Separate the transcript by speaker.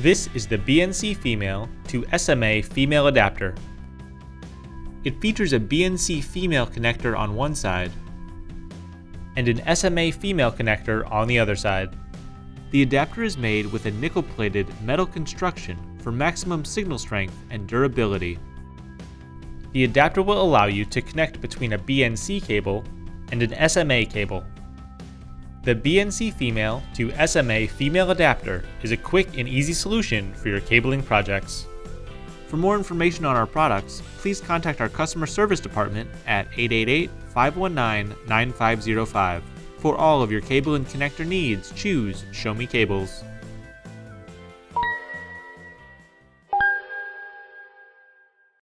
Speaker 1: This is the BNC female to SMA female adapter. It features a BNC female connector on one side and an SMA female connector on the other side. The adapter is made with a nickel-plated metal construction for maximum signal strength and durability. The adapter will allow you to connect between a BNC cable and an SMA cable. The BNC female to SMA female adapter is a quick and easy solution for your cabling projects. For more information on our products, please contact our customer service department at 888 519 9505. For all of your cable and connector needs, choose Show Me Cables.